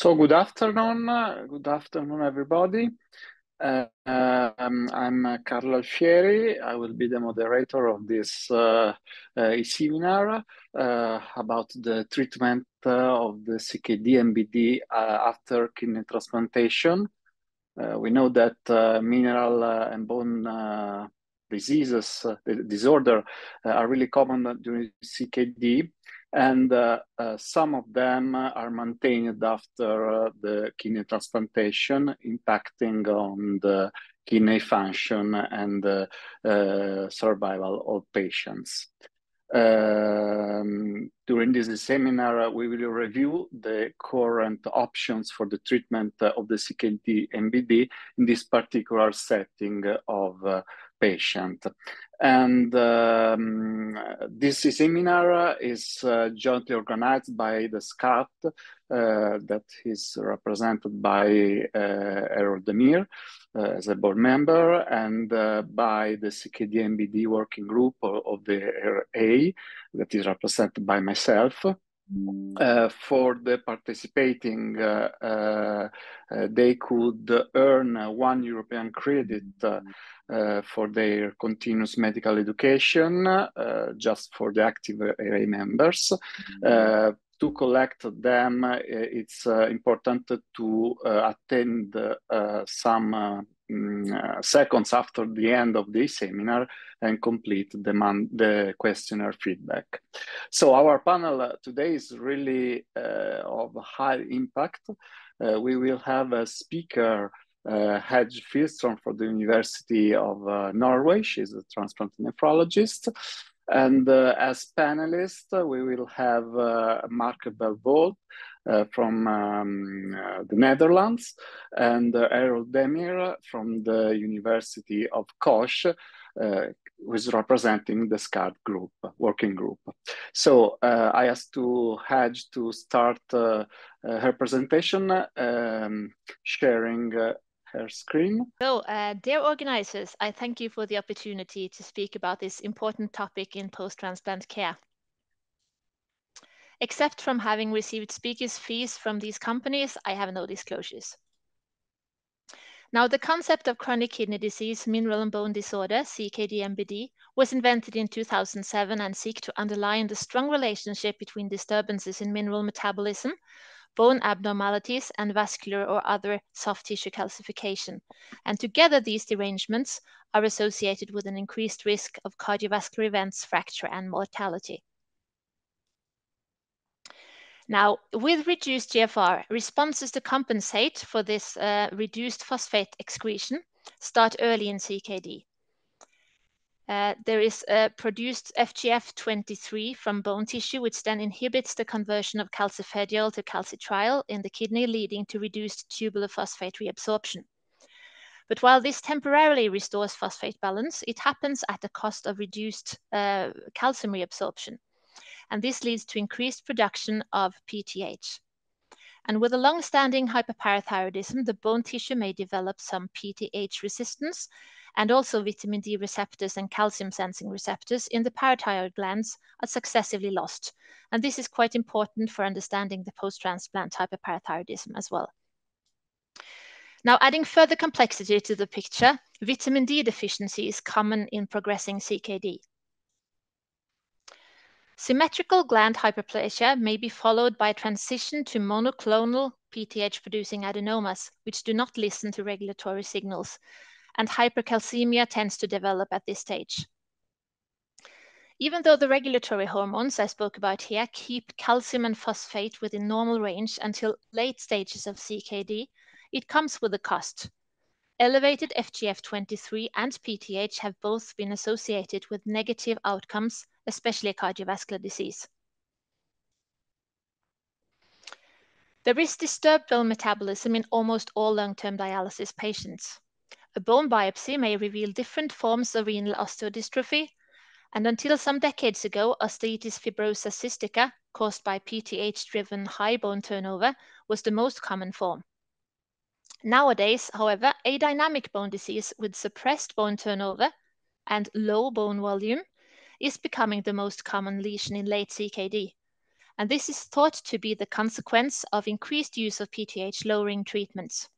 So good afternoon, uh, good afternoon, everybody. Uh, um, I'm Carlo Alfieri. I will be the moderator of this uh, uh, seminar uh, about the treatment uh, of the CKD-MBD after kidney transplantation. we know that mineral and bone diseases, disorder, are really common during CKD and uh, uh, some of them are maintained after uh, the kidney transplantation, impacting on the kidney function and survival of patients. Um, during this seminar, we will review the current options for the treatment of the CKD MBD in this particular setting of uh, patient. And um, this seminar is uh, jointly organized by DESCaRTES uh, that is represented by uh, Erol Demir uh, as a board member and uh, by the CKD-MBD working group of, of the ERA that is represented by myself. Uh, for the participating, uh, uh, they could earn one European credit uh, for their continuous medical education, uh, just for the active ERA members. Uh, to collect them, it's important to attend some mm, seconds after the end of the seminar and complete the, the questionnaire feedback. So our panel today is really uh, of high impact. Uh, we will have a speaker uh, Hege Pihlstrøm for the University of uh, Norway. She's a transplant nephrologist. And uh, as panelists, we will have uh, Marc Vervloet uh, from um, uh, the Netherlands and uh, Erol Demir from the University of Koch, is representing DESCaRTES group, working group. So I asked to Hege to start her presentation, um, sharing her screen. So, uh, dear organizers, I thank you for the opportunity to speak about this important topic in post-transplant care. Except from having received speakers' fees from these companies, I have no disclosures. Now, the concept of chronic kidney disease, mineral and bone disorder, CKD-MBD, was invented in 2007 and seek to underline the strong relationship between disturbances in mineral metabolism bone abnormalities, and vascular or other soft tissue calcification. And together, these derangements are associated with an increased risk of cardiovascular events, fracture, and mortality. Now, with reduced GFR, responses to compensate for this uh, reduced phosphate excretion start early in CKD. Uh, there is a produced FGF23 from bone tissue, which then inhibits the conversion of calcifediol to calcitriol in the kidney, leading to reduced tubular phosphate reabsorption. But while this temporarily restores phosphate balance, it happens at the cost of reduced uh, calcium reabsorption. And this leads to increased production of PTH. And with a long-standing hyperparathyroidism, the bone tissue may develop some PTH resistance, and also vitamin D receptors and calcium sensing receptors in the parathyroid glands are successively lost. And this is quite important for understanding the post-transplant hyperparathyroidism as well. Now, adding further complexity to the picture, vitamin D deficiency is common in progressing CKD. Symmetrical gland hyperplasia may be followed by transition to monoclonal PTH producing adenomas, which do not listen to regulatory signals and hypercalcemia tends to develop at this stage. Even though the regulatory hormones I spoke about here keep calcium and phosphate within normal range until late stages of CKD, it comes with a cost. Elevated FGF23 and PTH have both been associated with negative outcomes, especially cardiovascular disease. There is disturbed bone metabolism in almost all long-term dialysis patients. A bone biopsy may reveal different forms of renal osteodystrophy, and until some decades ago, osteitis fibrosa cystica, caused by PTH-driven high bone turnover, was the most common form. Nowadays, however, adynamic bone disease with suppressed bone turnover and low bone volume is becoming the most common lesion in late CKD. and this is thought to be the consequence of increased use of PTH lowering treatments.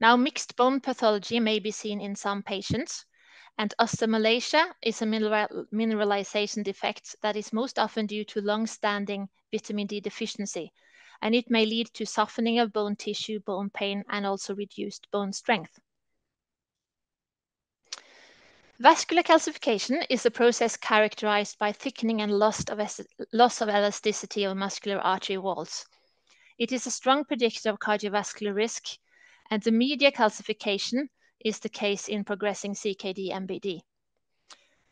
Now, mixed bone pathology may be seen in some patients, and osteomalacia is a mineral, mineralization defect that is most often due to long-standing vitamin D deficiency, and it may lead to softening of bone tissue, bone pain, and also reduced bone strength. Vascular calcification is a process characterized by thickening and loss of, loss of elasticity of muscular artery walls. It is a strong predictor of cardiovascular risk, and the media calcification is the case in progressing CKD MBD.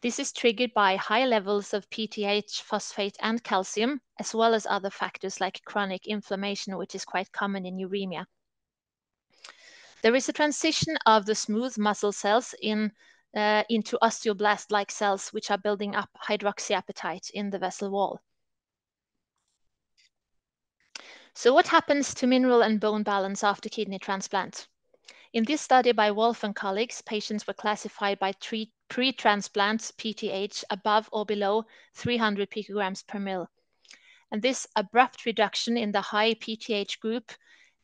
This is triggered by high levels of PTH, phosphate, and calcium, as well as other factors like chronic inflammation, which is quite common in uremia. There is a transition of the smooth muscle cells in uh, into osteoblast-like cells, which are building up hydroxyapatite in the vessel wall. So what happens to mineral and bone balance after kidney transplant? In this study by Wolf and colleagues, patients were classified by pre-transplant PTH above or below 300 picograms per mil. And this abrupt reduction in the high PTH group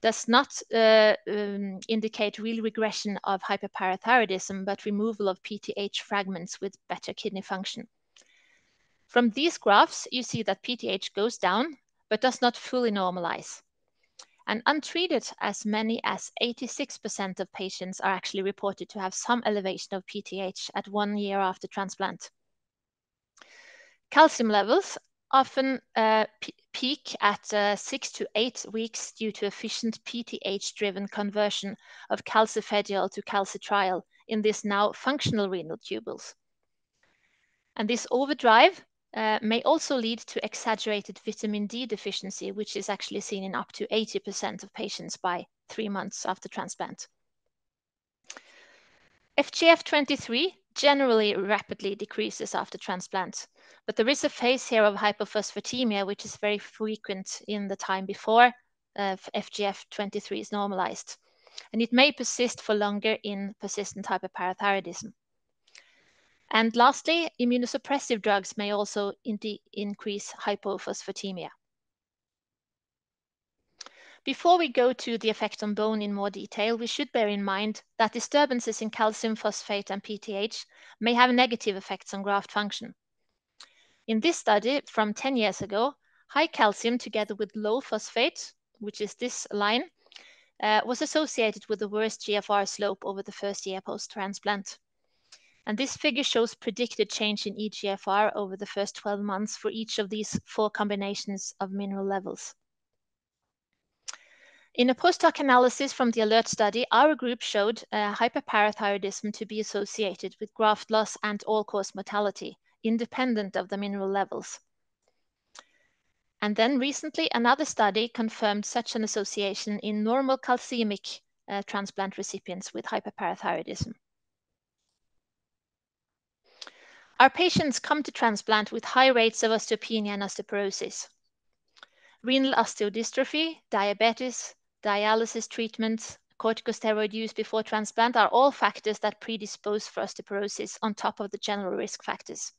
does not uh, um, indicate real regression of hyperparathyroidism, but removal of PTH fragments with better kidney function. From these graphs, you see that PTH goes down, but does not fully normalize. And untreated, as many as 86% of patients are actually reported to have some elevation of PTH at one year after transplant. Calcium levels often uh, peak at uh, six to eight weeks due to efficient PTH-driven conversion of calcifediol to calcitriol in these now functional renal tubules. And this overdrive uh, may also lead to exaggerated vitamin D deficiency, which is actually seen in up to 80% of patients by three months after transplant. FGF23 generally rapidly decreases after transplant, but there is a phase here of hypophosphatemia, which is very frequent in the time before uh, FGF23 is normalized. And it may persist for longer in persistent hyperparathyroidism. And lastly, immunosuppressive drugs may also increase hypophosphatemia. Before we go to the effect on bone in more detail, we should bear in mind that disturbances in calcium, phosphate, and PTH may have negative effects on graft function. In this study from 10 years ago, high calcium together with low phosphate, which is this line, uh, was associated with the worst GFR slope over the first year post-transplant. And this figure shows predicted change in eGFR over the first 12 months for each of these four combinations of mineral levels. In a post hoc analysis from the ALERT study, our group showed uh, hyperparathyroidism to be associated with graft loss and all-cause mortality, independent of the mineral levels. And then recently, another study confirmed such an association in normal calcemic uh, transplant recipients with hyperparathyroidism. Our patients come to transplant with high rates of osteopenia and osteoporosis. Renal osteodystrophy, diabetes, dialysis treatments, corticosteroid use before transplant are all factors that predispose for osteoporosis on top of the general risk factors.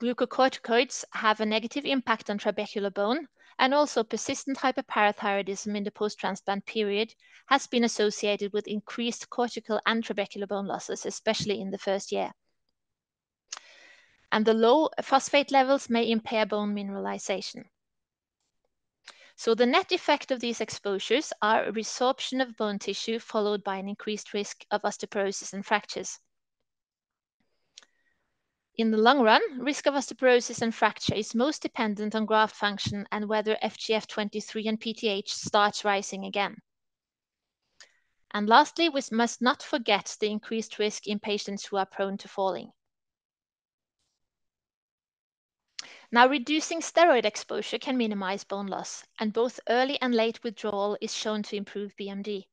Glucocorticoids have a negative impact on trabecular bone, and also persistent hyperparathyroidism in the post-transplant period has been associated with increased cortical and trabecular bone losses, especially in the first year. And the low phosphate levels may impair bone mineralization. So the net effect of these exposures are a resorption of bone tissue followed by an increased risk of osteoporosis and fractures. In the long run, risk of osteoporosis and fracture is most dependent on graft function and whether FGF23 and PTH starts rising again. And lastly, we must not forget the increased risk in patients who are prone to falling. Now, reducing steroid exposure can minimize bone loss, and both early and late withdrawal is shown to improve BMD.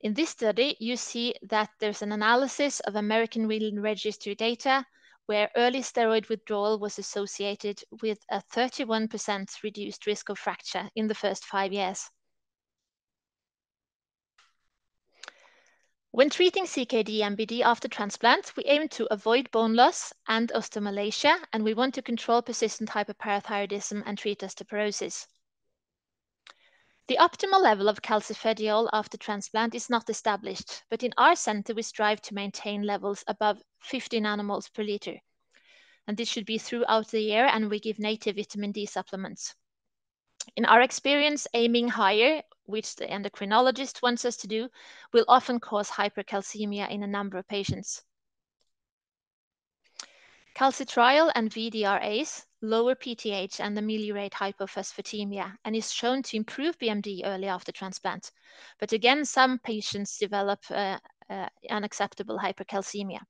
In this study, you see that there's an analysis of American Renal Registry data where early steroid withdrawal was associated with a 31% reduced risk of fracture in the first five years. When treating CKD-MBD after transplant, we aim to avoid bone loss and osteomalacia, and we want to control persistent hyperparathyroidism and treat osteoporosis. The optimal level of calcifediol after transplant is not established, but in our center, we strive to maintain levels above 50 nanomoles per liter. And this should be throughout the year, and we give native vitamin D supplements. In our experience, aiming higher which the endocrinologist wants us to do, will often cause hypercalcemia in a number of patients. Calcitriol and VDRAs lower PTH and ameliorate hypophosphatemia and is shown to improve BMD early after transplant. But again, some patients develop uh, uh, unacceptable hypercalcemia.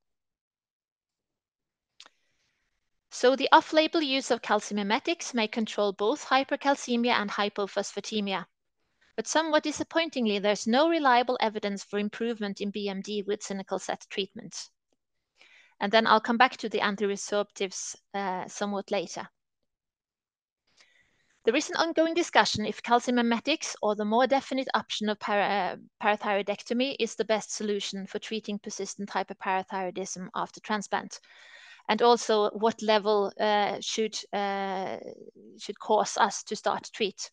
So the off-label use of calcium calcimimetics may control both hypercalcemia and hypophosphatemia. But somewhat disappointingly, there's no reliable evidence for improvement in BMD with cinacalcet treatment. And then I'll come back to the antiresorptives uh, somewhat later. There is an ongoing discussion if calcium calcimimetics or the more definite option of para, uh, parathyroidectomy is the best solution for treating persistent hyperparathyroidism after transplant. And also what level uh, should, uh, should cause us to start treat.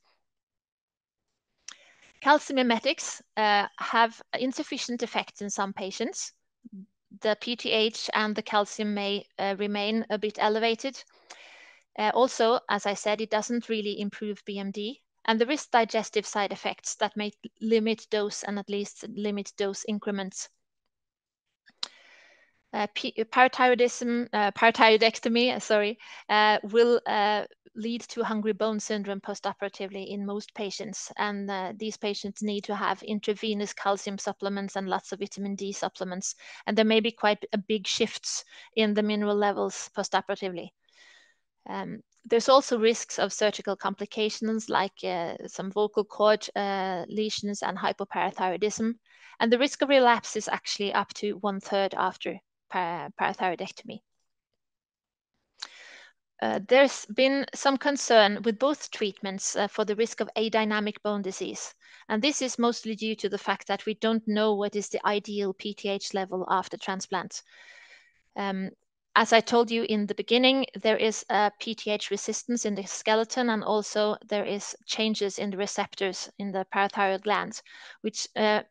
Calcimimetics uh, have insufficient effects in some patients. The PTH and the calcium may uh, remain a bit elevated. Uh, also, as I said, it doesn't really improve BMD, and there is digestive side effects that may limit dose and at least limit dose increments. Uh, parathyroidism, uh, parathyroidectomy, sorry, uh, will uh, lead to hungry bone syndrome postoperatively in most patients. And uh, these patients need to have intravenous calcium supplements and lots of vitamin D supplements. And there may be quite a big shifts in the mineral levels postoperatively. Um, there's also risks of surgical complications like uh, some vocal cord uh, lesions and hypoparathyroidism. And the risk of relapse is actually up to one third after parathyroidectomy. Uh, there's been some concern with both treatments uh, for the risk of adynamic bone disease. And this is mostly due to the fact that we don't know what is the ideal PTH level after transplant. Um, as I told you in the beginning, there is a PTH resistance in the skeleton and also there is changes in the receptors in the parathyroid glands, which uh,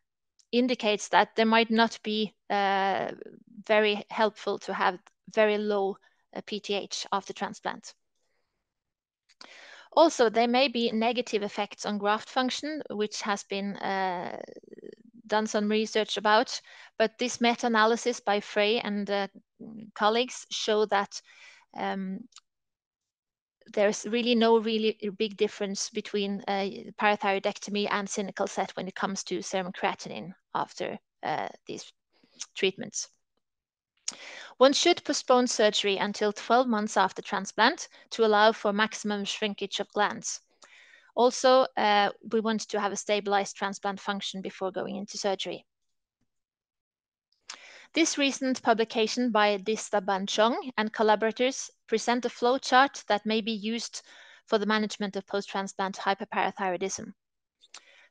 indicates that there might not be uh, very helpful to have very low PTH after transplant. Also, there may be negative effects on graft function, which has been uh, done some research about, but this meta-analysis by Frey and uh, colleagues show that um, there's really no really big difference between uh, parathyroidectomy and cinacalcet when it comes to serum creatinine after uh, these treatments. One should postpone surgery until 12 months after transplant to allow for maximum shrinkage of glands. Also, uh, we want to have a stabilized transplant function before going into surgery. This recent publication by Dista Ban Chong and collaborators present a flowchart that may be used for the management of post-transplant hyperparathyroidism.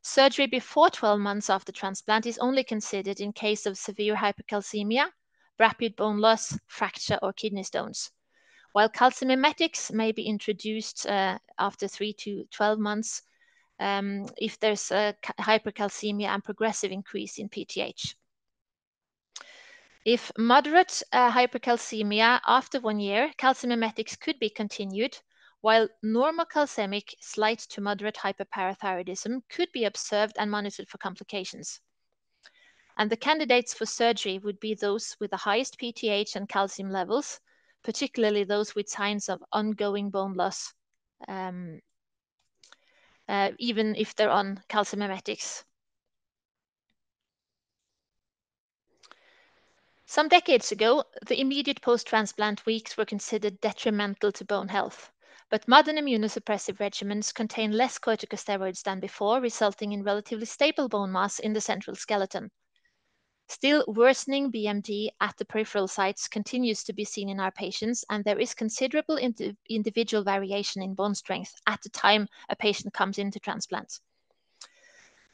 Surgery before 12 months after transplant is only considered in case of severe hypercalcemia rapid bone loss, fracture, or kidney stones. While calcimimetics may be introduced uh, after 3 to 12 months um, if there's a hypercalcemia and progressive increase in PTH. If moderate uh, hypercalcemia after one year, calcimimetics could be continued, while normocalcemic slight to moderate hyperparathyroidism could be observed and monitored for complications. And the candidates for surgery would be those with the highest PTH and calcium levels, particularly those with signs of ongoing bone loss, um, uh, even if they're on calcimimetics. Some decades ago, the immediate post-transplant weeks were considered detrimental to bone health, but modern immunosuppressive regimens contain less corticosteroids than before, resulting in relatively stable bone mass in the central skeleton. Still, worsening BMD at the peripheral sites continues to be seen in our patients, and there is considerable ind individual variation in bone strength at the time a patient comes into transplant.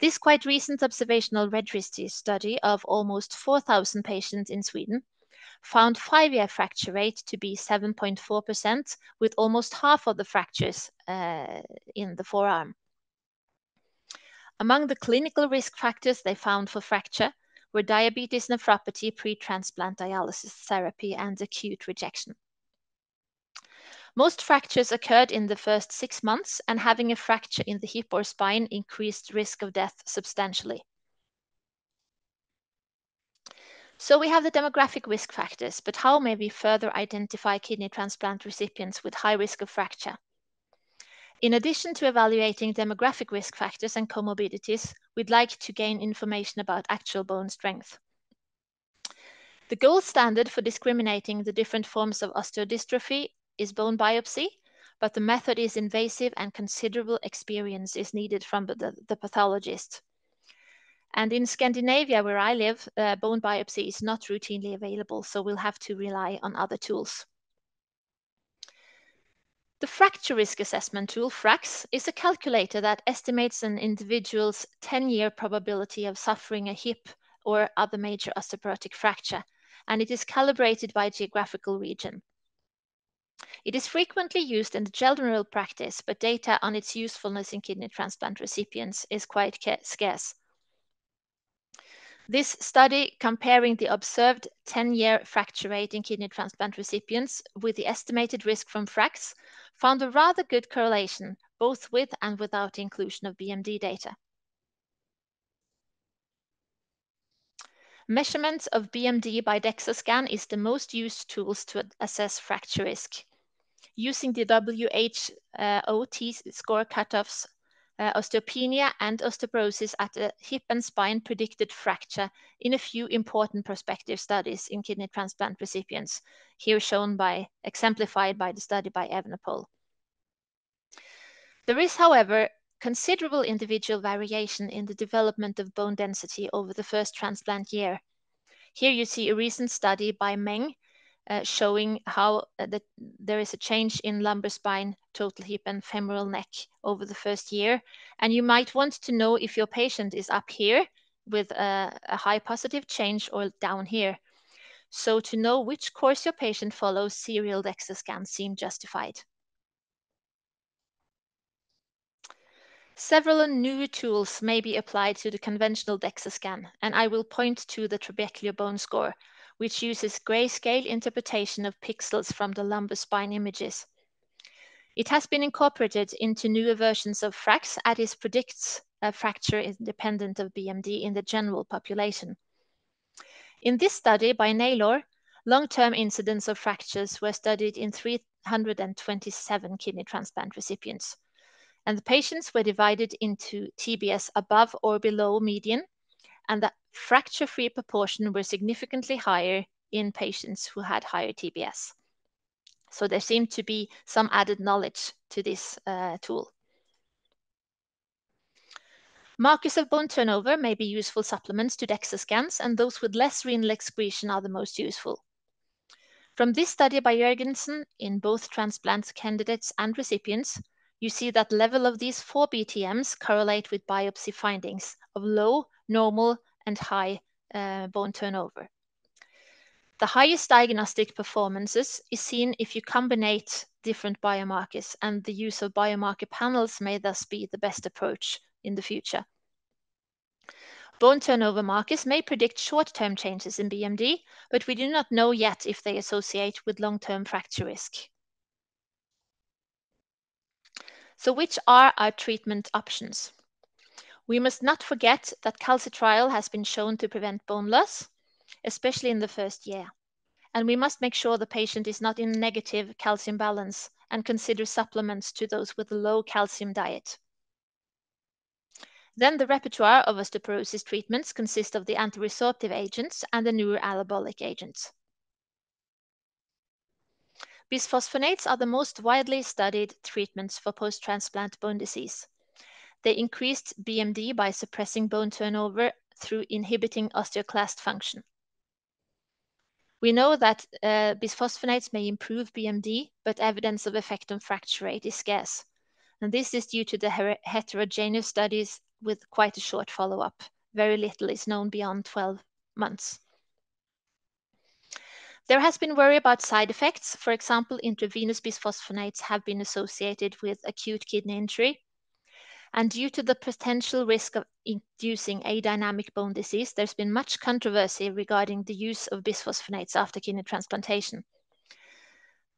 This quite recent observational registry study of almost 4,000 patients in Sweden found five-year fracture rate to be 7.4%, with almost half of the fractures uh, in the forearm. Among the clinical risk factors they found for fracture were diabetes nephropathy, pre-transplant dialysis therapy, and acute rejection. Most fractures occurred in the first six months, and having a fracture in the hip or spine increased risk of death substantially. So we have the demographic risk factors, but how may we further identify kidney transplant recipients with high risk of fracture? In addition to evaluating demographic risk factors and comorbidities, we'd like to gain information about actual bone strength. The gold standard for discriminating the different forms of osteodystrophy is bone biopsy, but the method is invasive and considerable experience is needed from the, the pathologist. And in Scandinavia, where I live, uh, bone biopsy is not routinely available, so we'll have to rely on other tools. The fracture risk assessment tool, FRAX, is a calculator that estimates an individual's 10 year probability of suffering a hip or other major osteoporotic fracture, and it is calibrated by geographical region. It is frequently used in the general practice, but data on its usefulness in kidney transplant recipients is quite scarce. This study comparing the observed 10-year fracture rate in kidney transplant recipients with the estimated risk from FRAX found a rather good correlation, both with and without inclusion of BMD data. Measurements of BMD by DEXA scan is the most used tools to assess fracture risk. Using the WHOT score cutoffs uh, osteopenia and osteoporosis at the hip and spine predicted fracture in a few important prospective studies in kidney transplant recipients, here shown by, exemplified by the study by Evenepoel. There is, however, considerable individual variation in the development of bone density over the first transplant year. Here you see a recent study by Meng showing how uh, the, there is a change in lumbar spine, total hip, and femoral neck over the first year. And you might want to know if your patient is up here with a, a high positive change or down here. So to know which course your patient follows, serial DEXA scans seem justified. Several new tools may be applied to the conventional DEXA scan, and I will point to the trabecular bone score, which uses grayscale interpretation of pixels from the lumbar spine images. It has been incorporated into newer versions of FRAX as it predicts a fracture independent of BMD in the general population. In this study by Naylor, long-term incidence of fractures were studied in 327 kidney transplant recipients. And the patients were divided into TBS above or below median and the fracture-free proportion were significantly higher in patients who had higher TBS. So there seemed to be some added knowledge to this uh, tool. Markers of bone turnover may be useful supplements to DEXA scans, and those with less renal excretion are the most useful. From this study by Jurgensen in both transplant candidates and recipients, you see that level of these four BTMs correlate with biopsy findings of low, normal, and high uh, bone turnover. The highest diagnostic performances is seen if you combine different biomarkers, and the use of biomarker panels may thus be the best approach in the future. Bone turnover markers may predict short-term changes in BMD, but we do not know yet if they associate with long-term fracture risk. So which are our treatment options? We must not forget that calcitriol has been shown to prevent bone loss, especially in the first year. And we must make sure the patient is not in negative calcium balance and consider supplements to those with a low calcium diet. Then the repertoire of osteoporosis treatments consists of the anti-resorptive agents and the newer anabolic agents. Bisphosphonates are the most widely studied treatments for post-transplant bone disease. They increased BMD by suppressing bone turnover through inhibiting osteoclast function. We know that uh, bisphosphonates may improve BMD, but evidence of effect on fracture rate is scarce. And this is due to the heterogeneous studies with quite a short follow-up. Very little is known beyond 12 months. There has been worry about side effects. For example, intravenous bisphosphonates have been associated with acute kidney injury. And due to the potential risk of inducing adynamic bone disease, there's been much controversy regarding the use of bisphosphonates after kidney transplantation.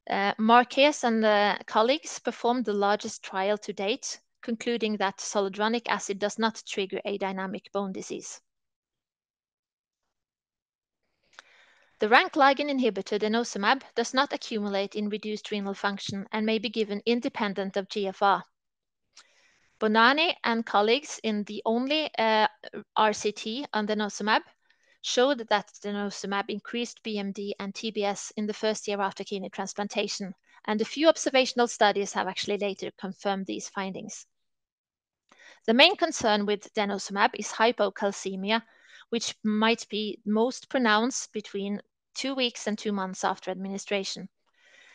Uh, Marquez and the colleagues performed the largest trial to date, concluding that zoledronic acid does not trigger adynamic bone disease. The rank ligand inhibitor denosumab does not accumulate in reduced renal function and may be given independent of GFR. Bonani and colleagues in the only uh, RCT on denosumab showed that denosumab increased BMD and TBS in the first year after kidney transplantation, and a few observational studies have actually later confirmed these findings. The main concern with denosumab is hypocalcemia, which might be most pronounced between two weeks and two months after administration.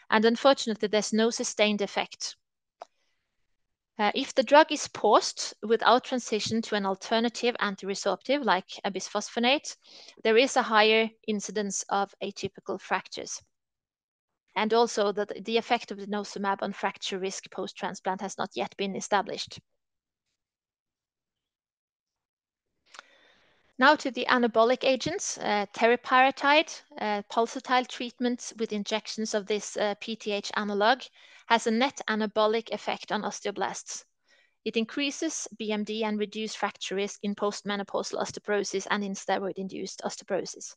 And unfortunately, there's no sustained effect uh, if the drug is paused without transition to an alternative antiresorptive like bisphosphonate, there is a higher incidence of atypical fractures. And also that the effect of denosumab on fracture risk post-transplant has not yet been established. Now to the anabolic agents, uh, teriparatide, uh, pulsatile treatment with injections of this uh, PTH analog has a net anabolic effect on osteoblasts. It increases BMD and reduces fracture risk in postmenopausal osteoporosis and in steroid-induced osteoporosis.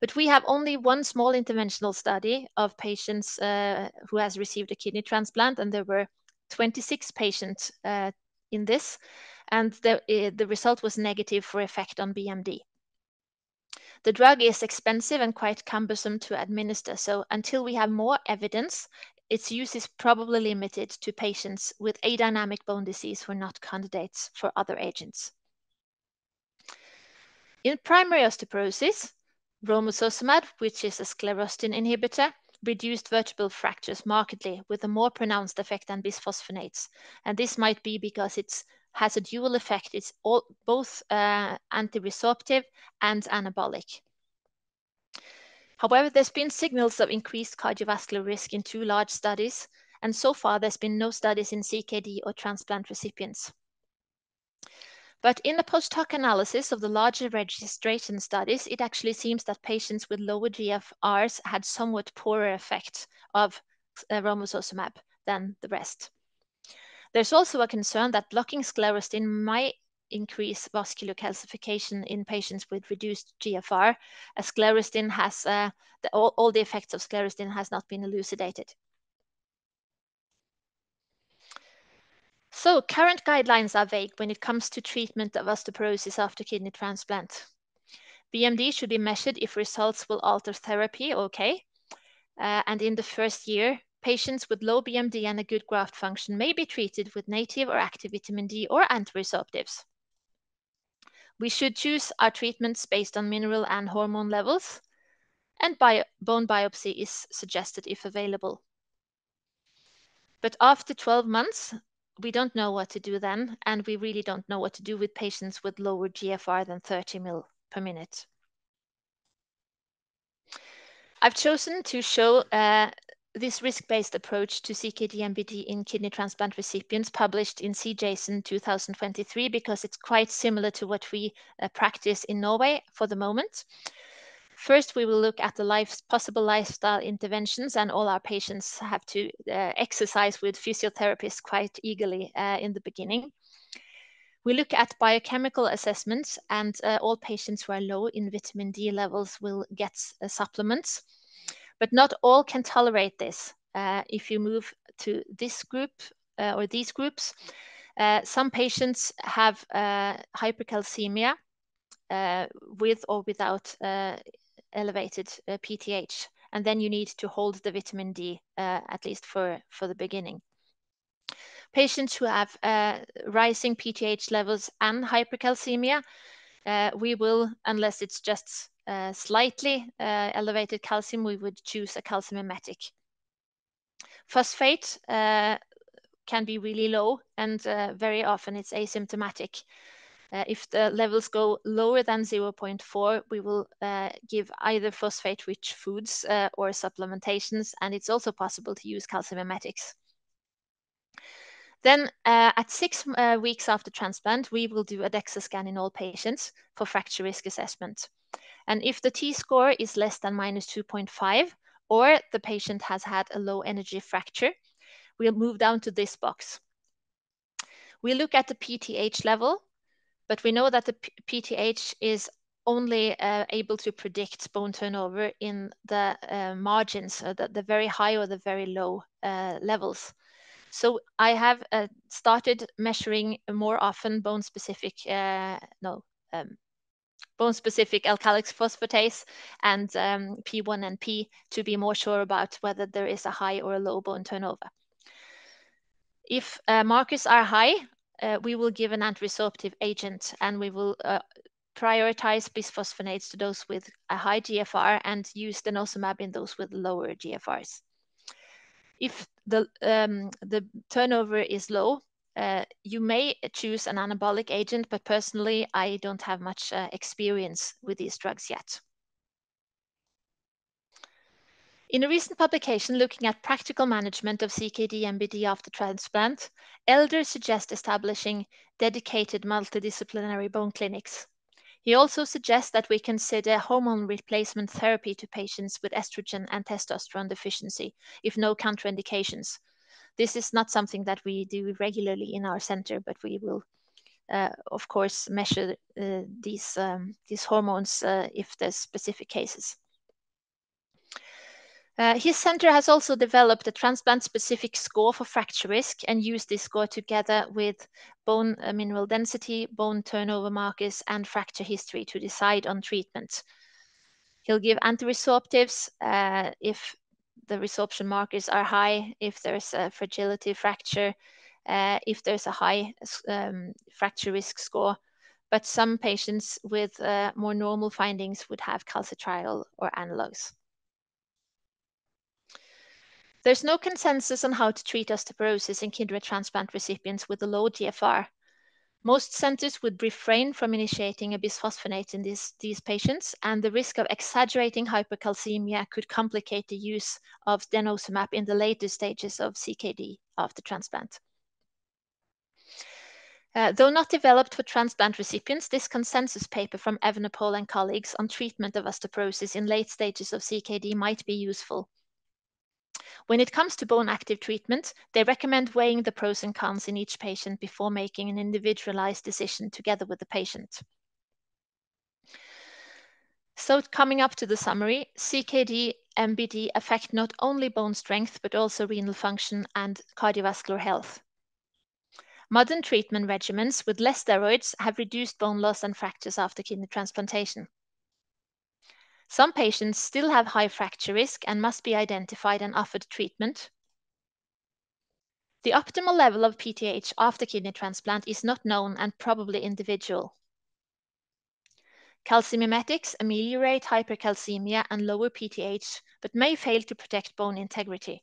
But we have only one small interventional study of patients uh, who has received a kidney transplant, and there were 26 patients uh, in this, and the, uh, the result was negative for effect on BMD. The drug is expensive and quite cumbersome to administer, so until we have more evidence, its use is probably limited to patients with adynamic bone disease who are not candidates for other agents. In primary osteoporosis, romosozumab, which is a sclerostin inhibitor, reduced vertebral fractures markedly with a more pronounced effect than bisphosphonates. And this might be because it has a dual effect. It's all, both uh, anti-resorptive and anabolic. However, there's been signals of increased cardiovascular risk in two large studies, and so far there's been no studies in CKD or transplant recipients. But in the post hoc analysis of the larger registration studies, it actually seems that patients with lower GFRs had somewhat poorer effect of uh, romosozumab than the rest. There's also a concern that blocking sclerostin might increase vascular calcification in patients with reduced GFR, as sclerostin has, uh, the, all, all the effects of sclerostin has not been elucidated. So current guidelines are vague when it comes to treatment of osteoporosis after kidney transplant. BMD should be measured if results will alter therapy, okay. Uh, and in the first year, patients with low BMD and a good graft function may be treated with native or active vitamin D or antiresorptives. We should choose our treatments based on mineral and hormone levels, and bio bone biopsy is suggested if available. But after 12 months, we don't know what to do then, and we really don't know what to do with patients with lower GFR than 30 ml per minute. I've chosen to show uh, this risk-based approach to CKD-MBD in kidney transplant recipients published in CJASN 2023 because it's quite similar to what we uh, practice in Norway for the moment. First, we will look at the life, possible lifestyle interventions, and all our patients have to uh, exercise with physiotherapists quite eagerly uh, in the beginning. We look at biochemical assessments, and uh, all patients who are low in vitamin D levels will get uh, supplements but not all can tolerate this. Uh, if you move to this group uh, or these groups, uh, some patients have uh, hypercalcemia uh, with or without uh, elevated PTH, and then you need to hold the vitamin D at least for, for the beginning. Patients who have rising PTH levels and hypercalcemia, we will, unless it's just uh, slightly uh, elevated calcium, we would choose a calcium mimetic. Phosphate uh, can be really low, and uh, very often it's asymptomatic. If the levels go lower than 0.4, we will give either phosphate-rich foods or supplementations, and it's also possible to use calcimimetics. Then uh, at six uh, weeks after transplant, we will do a DEXA scan in all patients for fracture risk assessment. And if the T-score is less than minus 2.5, or the patient has had a low energy fracture, we'll move down to this box. We look at the PTH level, but we know that the PTH is only uh, able to predict bone turnover in the uh, margins, uh, the, the, very high or the very low uh, levels. So I have uh, started measuring more often bone specific, uh, no, um, bone specific alkalic phosphatase and um, P1 and P to be more sure about whether there is a high or a low bone turnover. If markers are high, uh, we will give an antiresorptive agent and we will uh, prioritize bisphosphonates to those with a high GFR and use denosumab in those with lower GFRs. If the, um, the turnover is low, uh, you may choose an anabolic agent, but personally, I don't have much uh, experience with these drugs yet. In a recent publication looking at practical management of CKD-MBD after transplant, Elder suggests establishing dedicated multidisciplinary bone clinics. He also suggests that we consider hormone replacement therapy to patients with estrogen and testosterone deficiency, if no contraindications. This is not something that we do regularly in our center, but we will, uh, of course, measure uh, these, um, these hormones uh, if there's specific cases. Uh, his center has also developed a transplant-specific score for fracture risk and used this score together with bone uh, mineral density, bone turnover markers, and fracture history to decide on treatment. He'll give antiresorptives uh, if the resorption markers are high, if there's a fragility fracture, uh, if there's a high um, fracture risk score. But some patients with uh, more normal findings would have calcitriol or analogs. There's no consensus on how to treat osteoporosis in kidney transplant recipients with a low GFR. Most centers would refrain from initiating a bisphosphonate in these, these patients, and the risk of exaggerating hypercalcemia could complicate the use of denosumab in the later stages of CKD after transplant. Uh, though not developed for transplant recipients, this consensus paper from Evenepoel and colleagues on treatment of osteoporosis in late stages of CKD might be useful. When it comes to bone active treatment, they recommend weighing the pros and cons in each patient before making an individualized decision together with the patient. So coming up to the summary, CKD MBD affect not only bone strength, but also renal function and cardiovascular health. Modern treatment regimens with less steroids have reduced bone loss and fractures after kidney transplantation. Some patients still have high fracture risk and must be identified and offered treatment. The optimal level of PTH after kidney transplant is not known and probably individual. Calcimimetics ameliorate hypercalcemia and lower PTH, but may fail to protect bone integrity.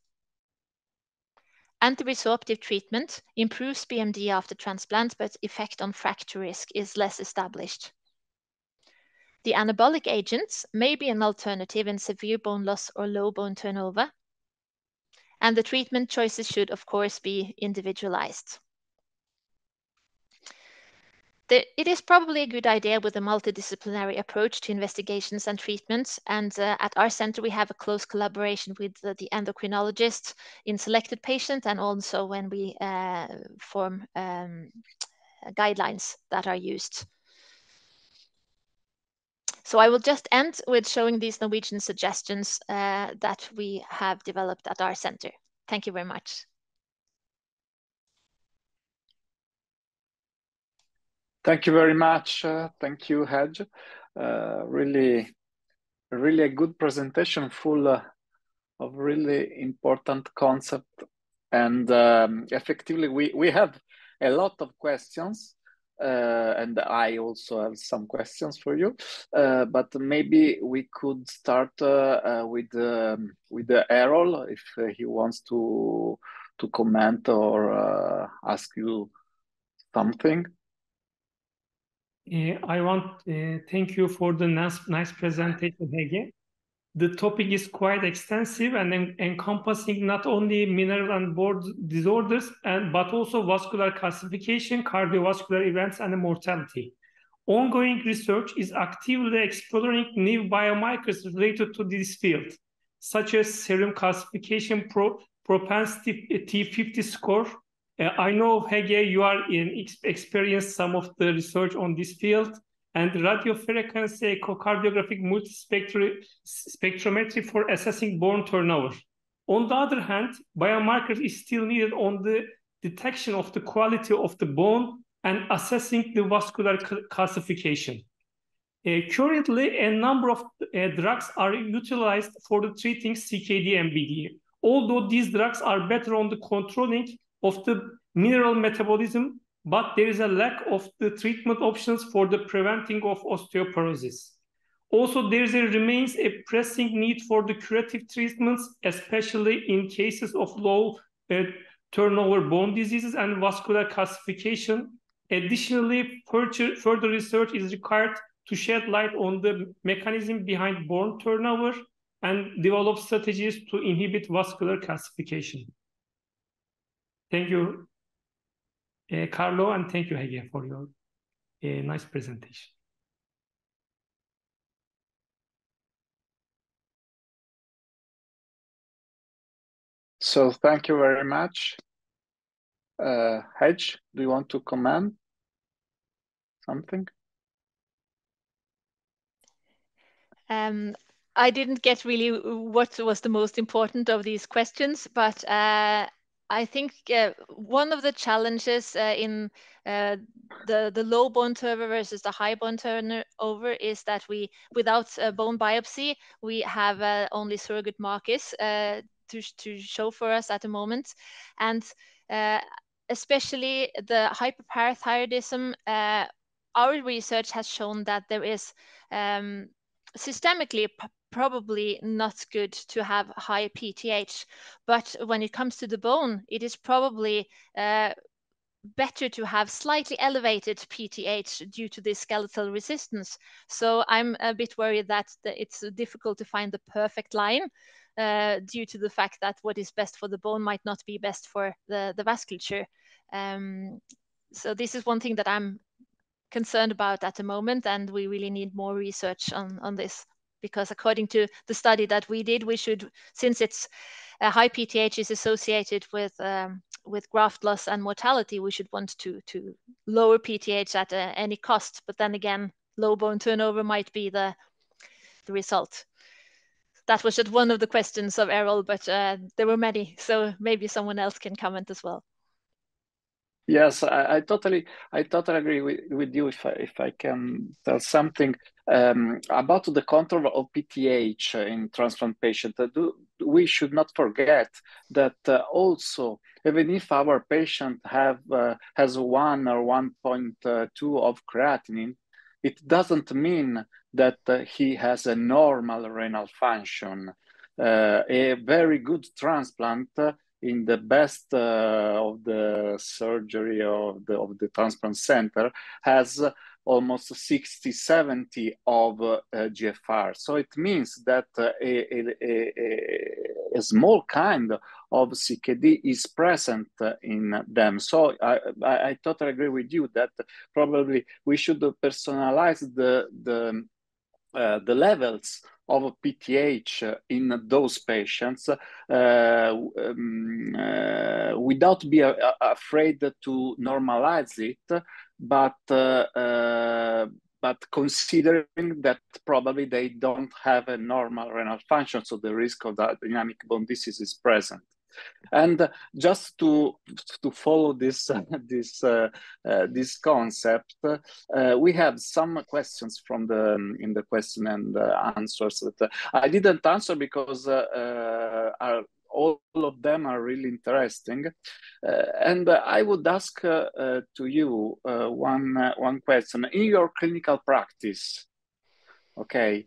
Antiresorptive treatment improves BMD after transplant, but effect on fracture risk is less established. The anabolic agents may be an alternative in severe bone loss or low bone turnover. And the treatment choices should, of course, be individualized. The, it is probably a good idea with a multidisciplinary approach to investigations and treatments. And uh, at our center, we have a close collaboration with the, the endocrinologist in selected patients and also when we uh, form um, guidelines that are used. So I will just end with showing these Norwegian suggestions uh, that we have developed at our center. Thank you very much. Thank you very much. Uh, thank you, Hege. Uh, really, really a good presentation full uh, of really important concept. And um, effectively, we, we have a lot of questions uh, and I also have some questions for you. Uh, but maybe we could start uh, uh with um, with Erol if uh, he wants to to comment or uh, ask you something? Uh, I want uh, thank you for the nice, nice presentation, Hege. The topic is quite extensive and en encompassing not only mineral and bone disorders, and but also vascular calcification, cardiovascular events, and mortality. Ongoing research is actively exploring new biomarkers related to this field, such as serum calcification pro propensity T50 score, uh, I know, Hege, you are in experienced some of the research on this field and radiofrequency echocardiographic multispectrometry for assessing bone turnover. On the other hand, biomarkers is still needed on the detection of the quality of the bone and assessing the vascular calcification. Uh, currently, a number of uh, drugs are utilized for the treating CKD MBD. Although these drugs are better on the controlling of the mineral metabolism, but there is a lack of the treatment options for the preventing of osteoporosis. Also, there remains a pressing need for the curative treatments, especially in cases of low uh, turnover bone diseases and vascular calcification. Additionally, further, further research is required to shed light on the mechanism behind bone turnover and develop strategies to inhibit vascular calcification. Thank you, Carlo, and thank you, Hege, for your uh, nice presentation. So thank you very much. Uh, Hege, do you want to comment something? Um, I didn't get really what was the most important of these questions, but uh, I think uh, one of the challenges uh, in uh, the the low bone turnover versus the high bone turnover is that we, without bone biopsy, we have uh, only surrogate markers uh, to to show for us at the moment, and uh, especially the hyperparathyroidism. our research has shown that there is um, systemically probably not good to have high PTH. But when it comes to the bone, it is probably uh, better to have slightly elevated PTH due to the skeletal resistance. So I'm a bit worried that it's difficult to find the perfect line uh, due to the fact that what is best for the bone might not be best for the, the vasculature. Um, so this is one thing that I'm concerned about at the moment, and we really need more research on, on this because according to the study that we did, we should, since it's a high PTH is associated with um, with graft loss and mortality, we should want to to lower PTH at uh, any cost. But then again, low bone turnover might be the the result. That was just one of the questions of Erol, but uh, there were many, so maybe someone else can comment as well. Yes, I, I, totally, I totally agree with, with you. If I, if I can tell something um, about the control of PTH in transplant patients, uh, we should not forget that uh, also, even if our patient have uh, has one or one point uh, two of creatinine, it doesn't mean that uh, he has a normal renal function. Uh, a very good transplant in the best uh, of the surgery of the, of the transplant center has almost 60, 70 of uh, GFR. So it means that uh, a, a, a, small kind of CKD is present in them. So I, I, I, totally agree with you that probably we should personalize the, the, uh, the levels of PTH in those patients uh, um, uh, without being afraid to normalize it, but but considering that probably they don't have a normal renal function, so the risk of that dynamic bone disease is present. And just to to follow this this uh, uh, this concept, uh, we have some questions from the um, in the question and answers that I didn't answer because are, all of them are really interesting. Uh, and uh, I would ask uh, to you one, one question. In your clinical practice, okay,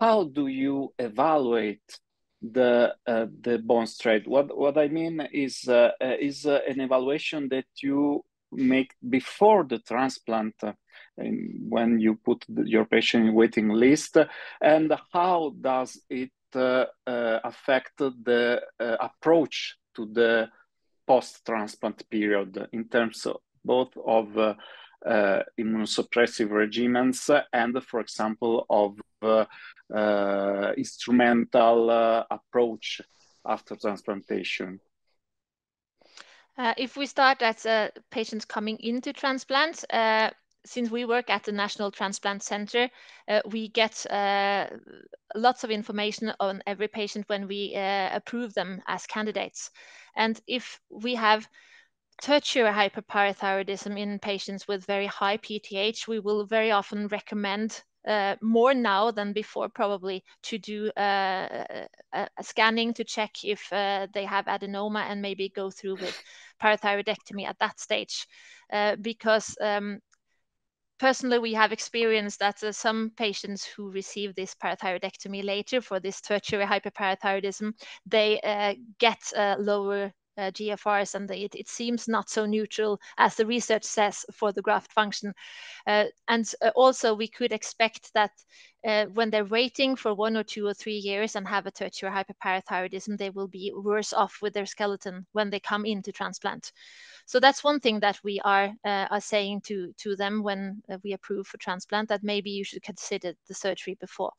how do you evaluate the uh, the bone straight. What what I mean is uh, uh is uh, an evaluation that you make before the transplant uh, when you put the, your patient in waiting list, and how does it affect the approach to the post-transplant period in terms of both of uh, immunosuppressive regimens and, for example, of uh, uh, instrumental approach after transplantation. Uh, if we start at uh, patients coming into transplant, uh, since we work at the National Transplant Center, we get lots of information on every patient when we approve them as candidates. And if we have tertiary hyperparathyroidism in patients with very high PTH, we will very often recommend uh, more now than before probably to do uh, a, a, scanning to check if uh, they have adenoma and maybe go through with parathyroidectomy at that stage. Uh, because um, personally we have experienced that uh, some patients who receive this parathyroidectomy later for this tertiary hyperparathyroidism they uh, get lower uh, GFRs, and it, it, seems not so neutral as the research says for the graft function. Uh, and uh, also, we could expect that uh, when they're waiting for one or two or three years and have a tertiary hyperparathyroidism, they will be worse off with their skeleton when they come into transplant. So that's one thing that we are uh, are saying to to them when uh, we approve for transplant that maybe you should consider the surgery before.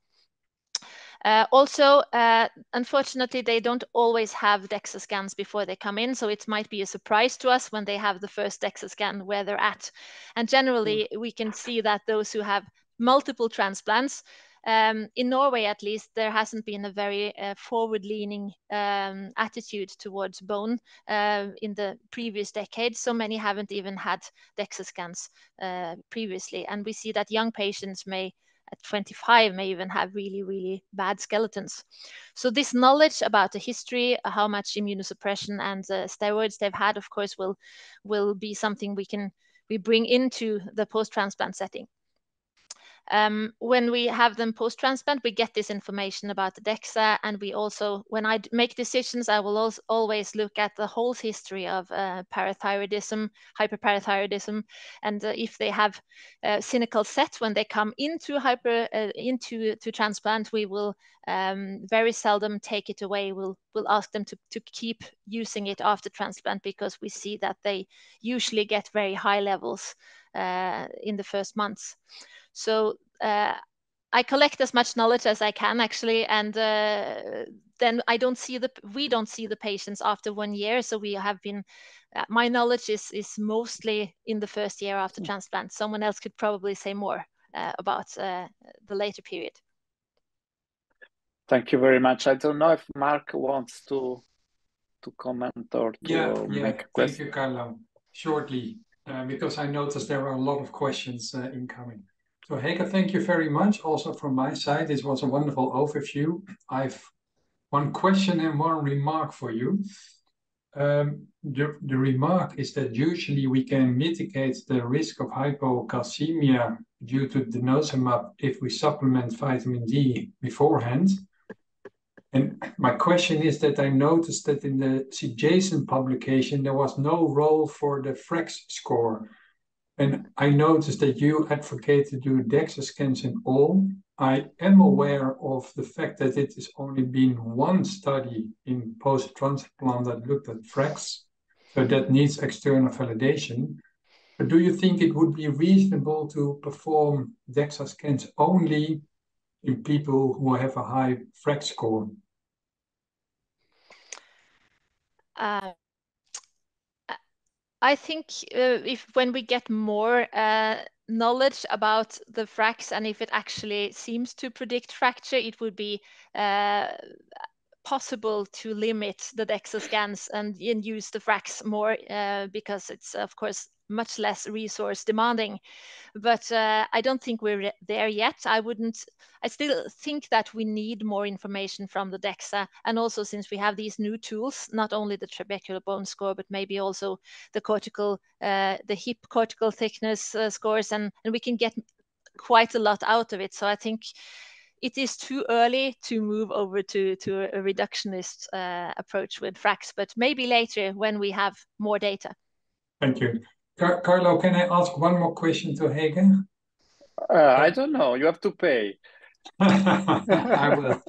Uh, also, uh, unfortunately, they don't always have DEXA scans before they come in, so it might be a surprise to us when they have the first DEXA scan where they're at. And generally, mm. we can see that those who have multiple transplants, um, in Norway at least, there hasn't been a very uh, forward-leaning um, attitude towards bone uh, in the previous decade. So many haven't even had DEXA scans uh, previously, and we see that young patients may at 25 may even have really, really bad skeletons. So this knowledge about the history, how much immunosuppression and uh, steroids they've had, of course, will will be something we can we bring into the post-transplant setting. Um, when we have them post-transplant, we get this information about the DEXA, and we also, when I make decisions, I will also always look at the whole history of uh, parathyroidism, hyperparathyroidism, and uh, if they have uh, cinacalcet when they come into hyper uh, into to transplant, we will um, very seldom take it away. We'll we'll ask them to to keep using it after transplant because we see that they usually get very high levels in the first months. So uh, I collect as much knowledge as I can actually, and uh, then I don't see the we don't see the patients after one year. So we have been. Uh, my knowledge is is mostly in the first year after mm. transplant. Someone else could probably say more uh, about uh, the later period. Thank you very much. I don't know if Mark wants to to comment or to yeah, yeah. make a question. Thank you, Carlo. Shortly, uh, because I noticed there are a lot of questions uh, incoming. So Hege, thank you very much. Also from my side, this was a wonderful overview. I've one question and one remark for you. Um, the, the remark is that usually we can mitigate the risk of hypocalcemia due to denosumab if we supplement vitamin D beforehand. And my question is that I noticed that in the CJASN publication, there was no role for the FRAX score. And I noticed that you advocate to do DEXA scans in all. I am aware of the fact that it has only been one study in post-transplant that looked at FRAX, so that needs external validation. But do you think it would be reasonable to perform DEXA scans only in people who have a high FRAX score? Uh, I think uh, if when we get more uh, knowledge about the FRAX and if it actually seems to predict fracture, it would be uh, possible to limit the DEXA scans and, and use the FRAX more because it's of course much less resource demanding. But uh, I don't think we're there yet. I wouldn't, I still think that we need more information from the DEXA. And also since we have these new tools, not only the trabecular bone score, but maybe also the cortical, uh, the hip cortical thickness uh, scores, and, and we can get quite a lot out of it. So I think it is too early to move over to, to a reductionist uh, approach with FRAX, but maybe later when we have more data. Thank you. Car Carlo, can I ask one more question to Hege? Uh, I don't know. You have to pay. I will.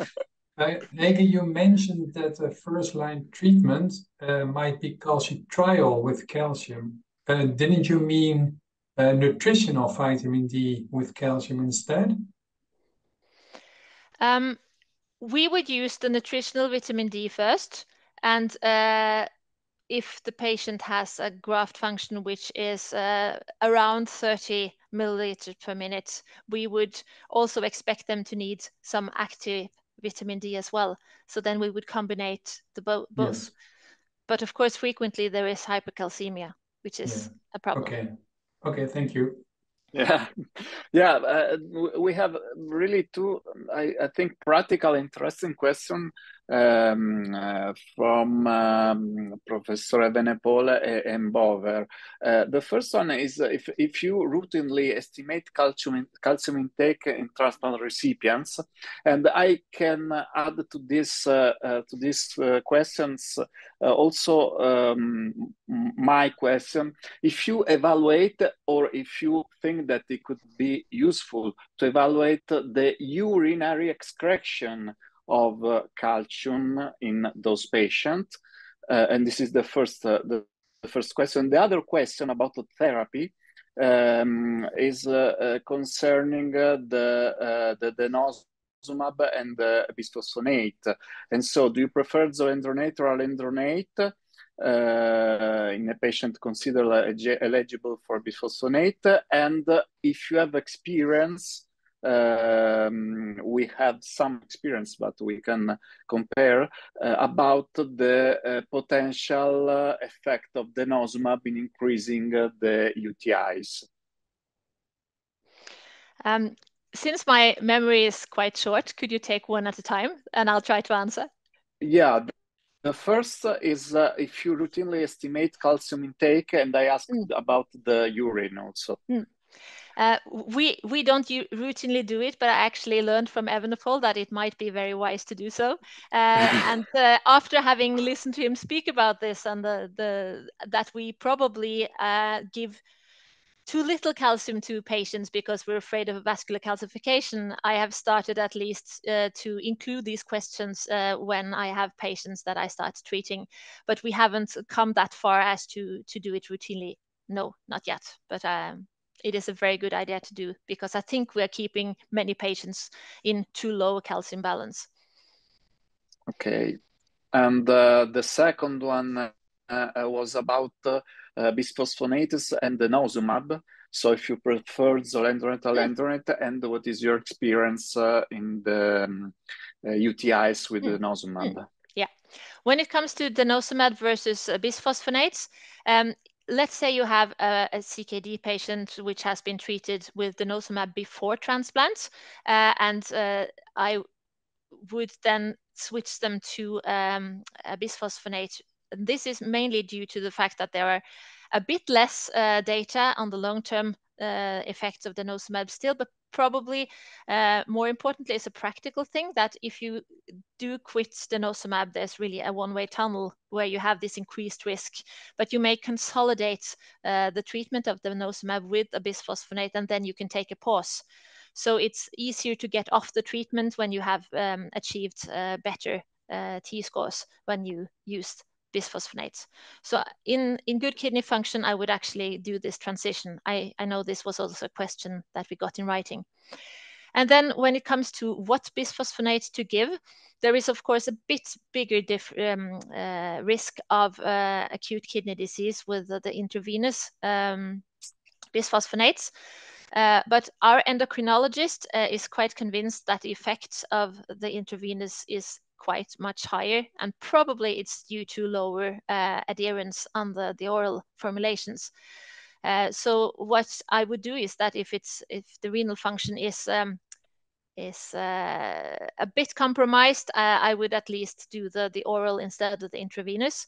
Uh, Hege, you mentioned that a first-line treatment uh, might be calcitriol with calcium. Uh, didn't you mean uh, nutritional vitamin D with calcium instead? Um, we would use the nutritional vitamin D first, and uh, if the patient has a graft function which is uh, around 30 milliliters per minute, we would also expect them to need some active vitamin D as well. So then we would combine the bo both. Yes. But of course, frequently there is hypercalcemia, which is yeah. a problem. Okay. Okay, thank you. Yeah, yeah. Uh, we have really two, I, I think, practical, interesting question um, uh, from um, Professor Evenepoel and Bover. Uh, the first one is if, if you routinely estimate calcium, calcium intake in transplant recipients, and I can add to this uh, uh to these uh, questions uh, also um, my question: if you evaluate or if you think that it could be useful to evaluate the urinary excretion of uh, calcium in those patients. Uh, and this is the first, uh, the, first question. The other question about the therapy um, is concerning the, the denosumab and the bisphosphonate. And so do you prefer zoledronate or alendronate? Uh, in a patient considered eligible for bisphosphonate and if you have experience um, we have some experience, but we can compare uh, about the uh, potential uh, effect of denosumab in increasing uh, the UTIs. Um, since my memory is quite short, could you take one at a time and I'll try to answer? Yeah. The first is uh, if you routinely estimate calcium intake, and I asked mm. about the urine also. Mm. Uh, we we don't routinely do it, but I actually learned from Evenepoel that it might be very wise to do so. Uh, and uh, after having listened to him speak about this and the the that we probably uh, give too little calcium to patients because we're afraid of vascular calcification, I have started at least uh, to include these questions uh, when I have patients that I start treating. But we haven't come that far as to to do it routinely. No, not yet. But um, it is a very good idea to do because I think we are keeping many patients in too low calcium balance. Okay. And uh, the second one uh, uh was about uh, bisphosphonates and the denosumab. So if you prefer zoledronate, alendronate, and what is your experience uh, in the um, UTIs with mm. denosumab? Yeah. When it comes to denosumab versus bisphosphonates, um, let's say you have a, a, CKD patient which has been treated with denosumab before transplant, uh, and uh, I would then switch them to um, bisphosphonate. This is mainly due to the fact that there are a bit less uh, data on the long-term uh, effects of denosumab still, but probably uh, more importantly is a practical thing that if you do quit denosumab, there's really a one-way tunnel where you have this increased risk, but you may consolidate uh, the treatment of the denosumab with a bisphosphonate and then you can take a pause. So it's easier to get off the treatment when you have um, achieved uh, better uh, T-scores when you used bisphosphonates. So in, in good kidney function, I would actually do this transition. I, I know this was also a question that we got in writing. And then when it comes to what bisphosphonates to give, there is of course a bit bigger um, uh, risk of uh, acute kidney disease with the, the intravenous um, bisphosphonates. Uh, but our endocrinologist uh, is quite convinced that the effect of the intravenous is quite much higher, and probably it's due to lower uh, adherence on the, oral formulations. Uh, so what I would do is that if it's if the renal function is um, is uh, a bit compromised, uh, I would at least do the the oral instead of the intravenous,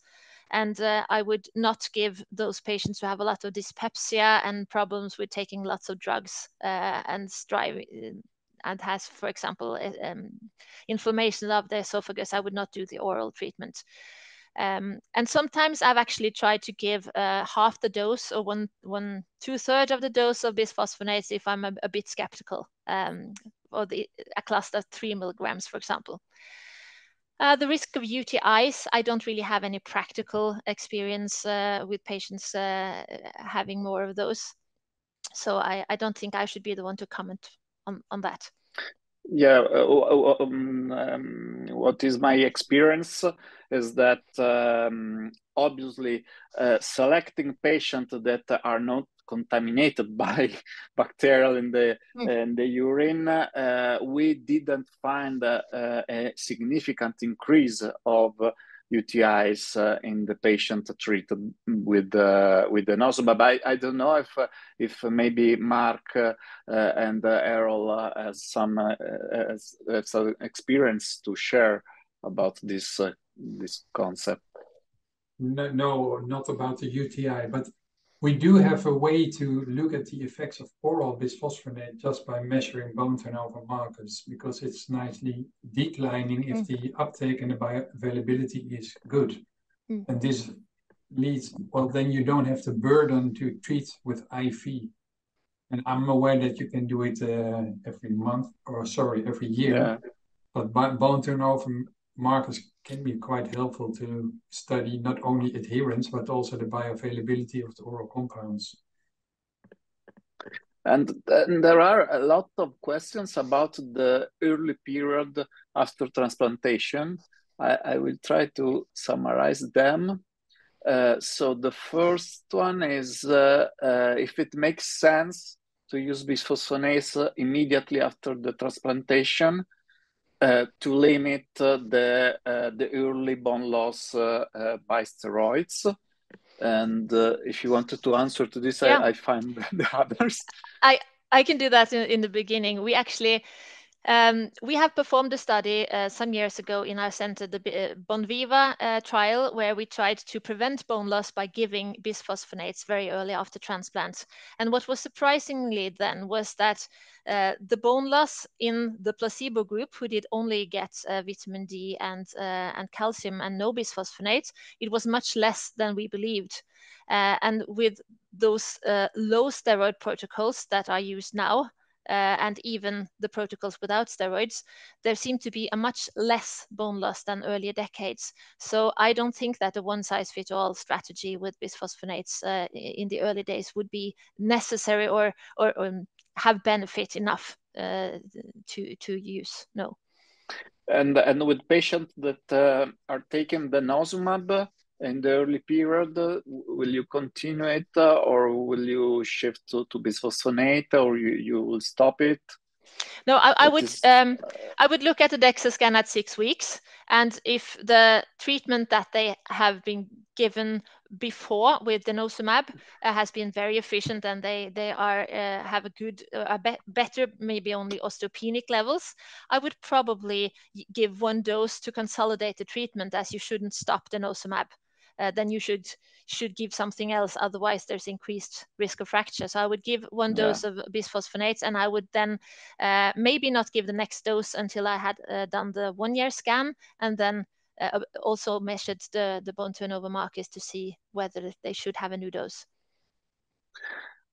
and uh, I would not give those patients who have a lot of dyspepsia and problems with taking lots of drugs uh, and driving and has, for example, um, inflammation of the esophagus, I would not do the oral treatment. Um, and sometimes I've actually tried to give uh, half the dose or one, one two thirds of the dose of bisphosphonates if I'm a, a bit skeptical, um, or the, Aclasta three milligrams, for example. Uh, the risk of UTIs, I don't really have any practical experience uh, with patients uh, having more of those. So I, I don't think I should be the one to comment on, on that. Yeah, uh, um, um, what is my experience is that um, obviously uh, selecting patients that are not contaminated by bacterial in the mm. in the urine, uh, we didn't find a, a, significant increase of UTIs uh, in the patient treated with uh, with denosumab. I, I don't know if uh, if maybe Mark uh, and Erol has some has, has experience to share about this this concept. No, no, not about the UTI, but we do have a way to look at the effects of oral bisphosphonate just by measuring bone turnover markers because it's nicely declining if mm. the uptake and the bioavailability is good. Mm. And this leads, well, then you don't have the burden to treat with IV. And I'm aware that you can do it uh, every month or sorry, every year. Yeah. But bone turnover markers can be quite helpful to study not only adherence, but also the bioavailability of the oral compounds. And, and there are a lot of questions about the early period after transplantation. I, I will try to summarize them. Uh, so the first one is uh, uh, if it makes sense to use bisphosphonates immediately after the transplantation uh, to limit uh, the uh, the early bone loss by steroids. And if you wanted to answer to this, yeah. I, I find the others. I I can do that in, in the beginning. We actually um, we have performed a study uh, some years ago in our center, the uh, Bonviva uh, trial, where we tried to prevent bone loss by giving bisphosphonates very early after transplant. And what was surprisingly then was that uh, the bone loss in the placebo group, who did only get uh, vitamin D and, uh, and calcium and no bisphosphonates, it was much less than we believed. and with those low steroid protocols that are used now, uh, and even the protocols without steroids, there seemed to be a much less bone loss than earlier decades. So I don't think that a one size fits all strategy with bisphosphonates uh, in the early days would be necessary or, or, or have benefit enough uh, to, to use. No. And, and with patients that uh, are taking the denosumab, in the early period? Will you continue it uh, or will you shift to, to bisphosphonate or you, you will stop it? No, I, I would is, um, I would look at the DEXA scan at six weeks, and if the treatment that they have been given before with denosumab uh, has been very efficient and they they are uh, have a good uh, a be better maybe only osteopenic levels i would probably give one dose to consolidate the treatment as you shouldn't stop denosumab uh, then you should should give something else. Otherwise, there's increased risk of fracture. So I would give one yeah. dose of bisphosphonates, and I would then uh, maybe not give the next dose until I had uh, done the one year scan, and then uh, also measured the the bone turnover markers to see whether they should have a new dose.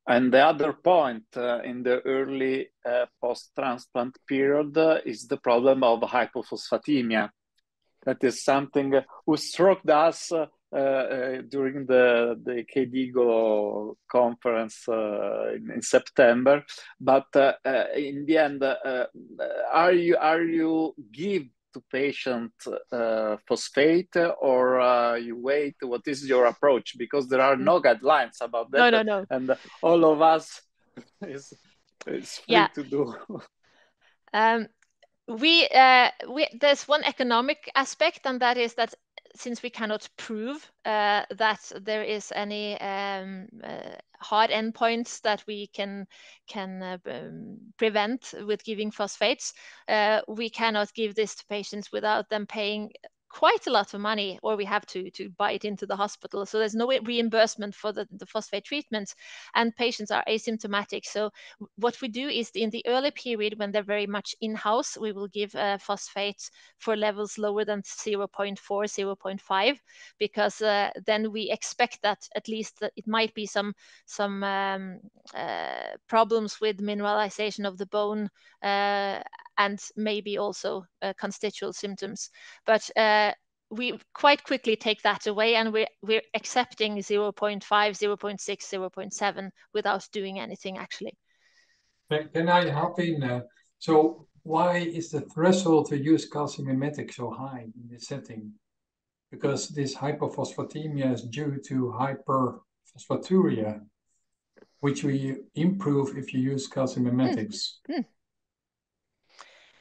And the other point uh, in the early uh, post-transplant period uh, is the problem of hypophosphatemia. That is something who struck us during the the KDIGO conference uh, in, in, September. But in the end, are you are you give to patient uh, phosphate or uh, you wait? What is your approach? Because there are no guidelines about that. No no no. And all of us is, is free yeah. to do. Um, we uh, we there's one economic aspect and that is that since we cannot prove uh, that there is any um, uh, hard endpoints that we can can uh, um, prevent with giving phosphates, we cannot give this to patients without them paying quite a lot of money or we have to to buy it into the hospital. So there's no reimbursement for the, the phosphate treatment and patients are asymptomatic. So what we do is in the early period when they're very much in-house we will give uh, phosphate for levels lower than 0 0.4 0.5 because uh, then we expect that at least that it might be some some um, uh, problems with mineralization of the bone uh, and maybe also uh, constitutional symptoms. But uh, we quite quickly take that away and we're, we're accepting 0 0.5, 0 0.6, 0 0.7 without doing anything actually. Can I hop in? Uh, so why is the threshold to use calcimimetic so high in this setting? Because this hypophosphatemia is due to hyperphosphaturia, which we improve if you use calcimimetics. Mm. Mm.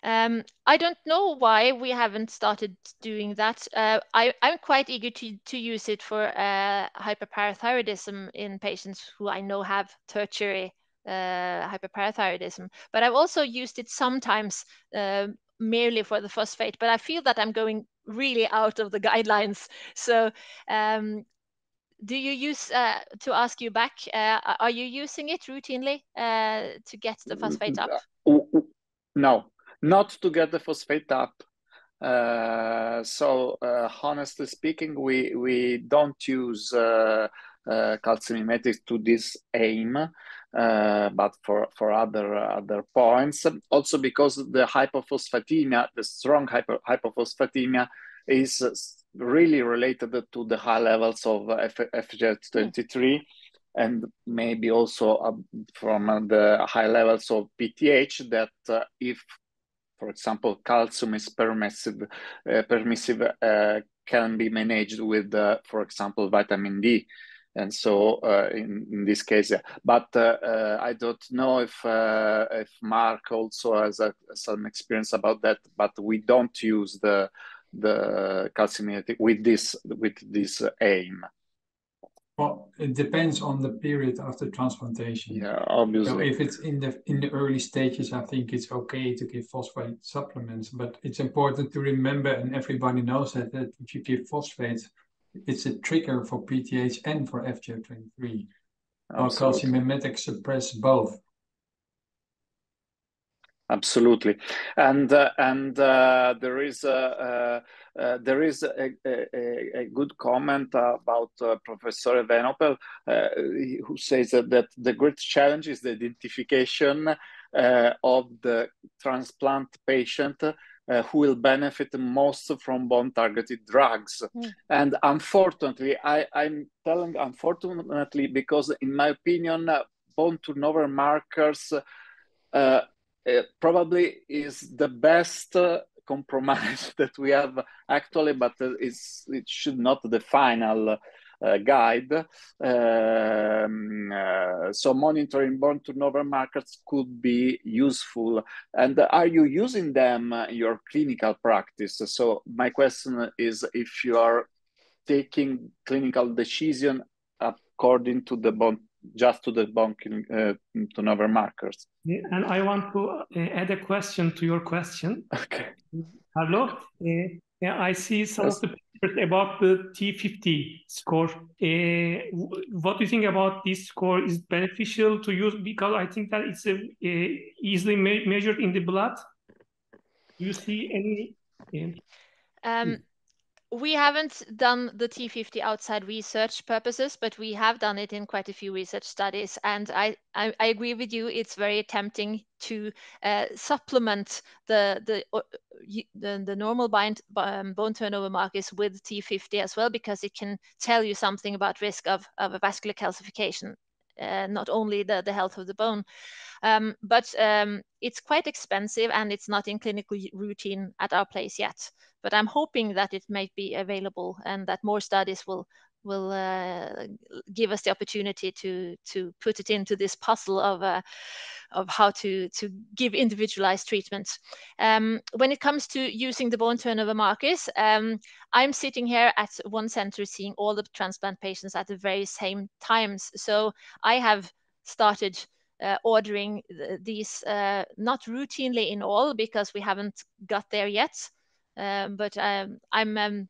Um, I don't know why we haven't started doing that. Uh, I, am quite eager to, to use it for uh, hyperparathyroidism in patients who I know have tertiary uh, hyperparathyroidism. But I've also used it sometimes uh, merely for the phosphate. But I feel that I'm going really out of the guidelines. So um, do you use uh, to ask you back uh, are you using it routinely uh, to get the phosphate up no not to get the phosphate up. Uh, so uh, honestly speaking, we we don't use uh, uh to this aim, uh, but for for other other points. Also because the hypophosphatemia, the strong hyper, hypophosphatemia, is really related to the high levels of F, FGF23 and maybe also uh, from the high levels of PTH that uh, if for example, calcium is permissive, uh, permissive uh, can be managed with, uh, for example, vitamin D. And so, uh, in, in this case, but uh, uh, I don't know if if Mark also has a, some experience about that. But we don't use the the calcium with this with this aim. Well, it depends on the period after transplantation. Yeah, obviously. So if it's in the in the early stages, I think it's okay to give phosphate supplements. But it's important to remember, and everybody knows that, that if you give phosphate, it's a trigger for PTH and for FGF23. Or calcimimetics suppress both. Absolutely, and uh, and uh, there is a, uh, there is a, a, a, good comment about uh, Professor Evenepoel, uh, who says that, that, the great challenge is the identification uh, of the transplant patient uh, who will benefit most from bone targeted drugs. Mm. And unfortunately, I, am telling unfortunately because, in my opinion, bone turnover markers uh, probably is the best uh, compromise that we have actually, but it's, it should not the final uh, guide. Um, uh, so monitoring bone turnover markers could be useful. And are you using them in your clinical practice? So my question is if you are taking clinical decision according to the bone just to the bone uh, turnover markers. Yeah, and I want to uh, add a question to your question. Okay. Hello. Uh, I see some yes. of the papers about the T50 score. Uh, what do you think about this score? Is beneficial to use because I think that it's uh, easily me measured in the blood. Do you see any? Um, we haven't done the T50 outside research purposes, but we have done it in quite a few research studies. And I, I, I agree with you, it's very tempting to uh, supplement the, the, uh, the, the, normal bind, um, bone turnover markers with T50 as well, because it can tell you something about risk of, of a vascular calcification, uh, not only the, the health of the bone. Um, but um, it's quite expensive and it's not in clinical routine at our place yet but I'm hoping that it might be available and that more studies will will uh, give us the opportunity to to put it into this puzzle of uh, of how to to give individualized treatments. Um, when it comes to using the bone turnover markers, um, I'm sitting here at one center seeing all the transplant patients at the very same times. So I have started uh, ordering th these uh, not routinely in all because we haven't got there yet um, but um, I'm um,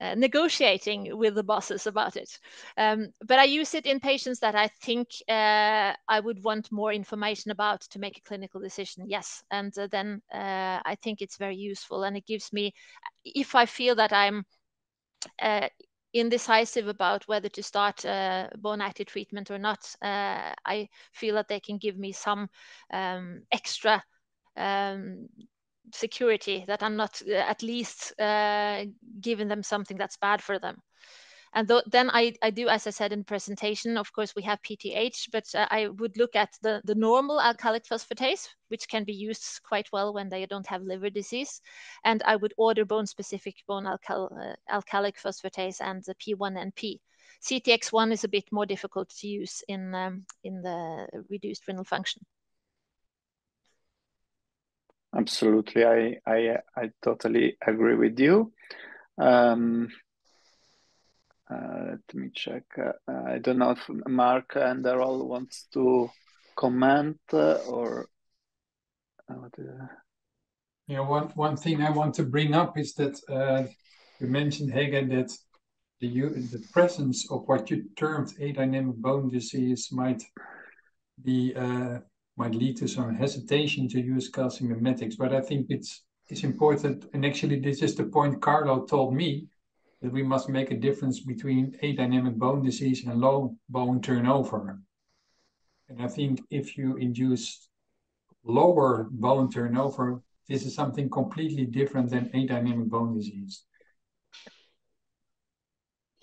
uh, negotiating with the bosses about it. Um, but I use it in patients that I think uh, I would want more information about to make a clinical decision. Yes, and uh, then uh, I think it's very useful, and it gives me, if I feel that I'm uh, indecisive about whether to start uh, bone active treatment or not, I feel that they can give me some um, extra um, security that I'm not uh, at least uh, giving them something that's bad for them. And th then I, I do, as I said in presentation, of course, we have PTH, but uh, I would look at the, the normal alkalic phosphatase, which can be used quite well when they don't have liver disease. And I would order bone-specific bone alkal uh, alkalic phosphatase and the P1NP. CTX1 is a bit more difficult to use in, um, in the reduced renal function. Absolutely, I I I totally agree with you. Um, uh, let me check. Uh, I don't know if Mark and Erol wants to comment uh, or. Uh, yeah, one one thing I want to bring up is that uh, you mentioned Hege that the the presence of what you termed adynamic bone disease might be uh, might lead to some hesitation to use calcimimetics. But I think it's it's important, and actually this is the point Carlo told me, that we must make a difference between adynamic bone disease and low bone turnover. And I think if you induce lower bone turnover, this is something completely different than adynamic bone disease.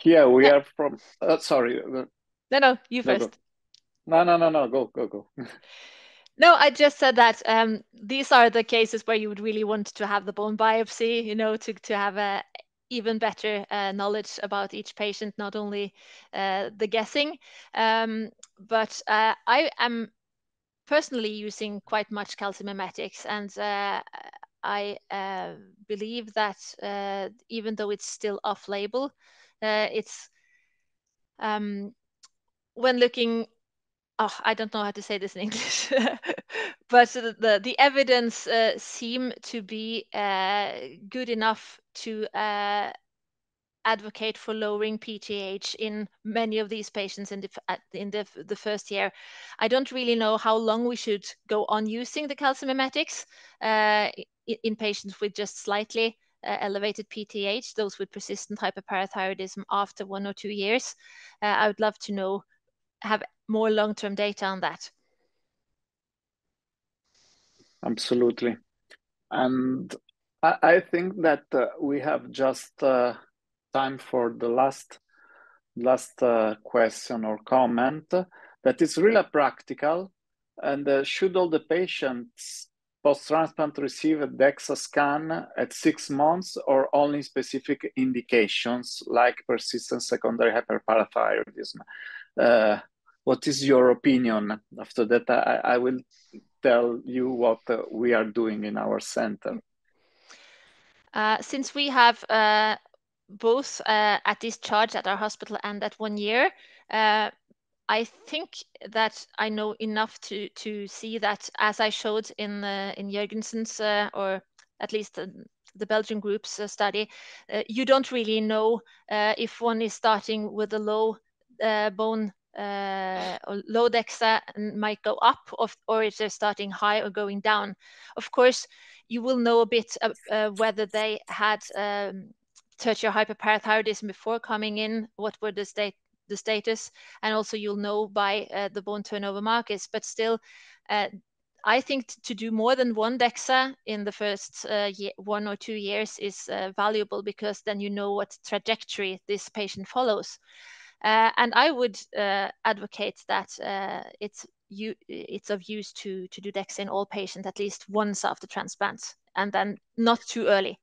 Yeah, we are from. Uh, sorry. No, no, you first. No, no, no, no. Go, go, go. No, I just said that um, these are the cases where you would really want to have the bone biopsy, you know, to, to have a even better uh, knowledge about each patient, not only uh, the guessing. Um, but uh, I am personally using quite much calcimimetics, and uh, I uh, believe that uh, even though it's still off-label, it's um, when looking oh, I don't know how to say this in English, but the the evidence uh, seem to be uh, good enough to uh, advocate for lowering PTH in many of these patients in the in the the first year. I don't really know how long we should go on using the calcimimetics uh, in, in patients with just slightly uh, elevated PTH, those with persistent hyperparathyroidism after one or two years. Uh, I would love to know have more long-term data on that. Absolutely. And I, I think that uh, we have just uh, time for the last last uh, question or comment that is really practical and uh, should all the patients post-transplant receive a DEXA scan at six months or only specific indications like persistent secondary hyperparathyroidism? Uh, what is your opinion? After that, I, I will tell you what uh, we are doing in our center. Uh, since we have uh, both uh, at discharge at our hospital and at one year, uh, I think that I know enough to to see that, as I showed in in Jørgensen's uh, or at least the Belgian group's study, you don't really know if one is starting with a low bone uh, low DEXA might go up of, or if they're starting high or going down. Of course, you will know a bit of, uh, whether they had um, tertiary hyperparathyroidism before coming in, what were the state the status, and also you'll know by uh, the bone turnover markers. But still, uh, I think to do more than one DEXA in the first uh, year, one or two years is valuable because then you know what trajectory this patient follows. Uh, and I would uh, advocate that uh, it's you, it's of use to to do DEXA in all patients at least once after transplant, and then not too early.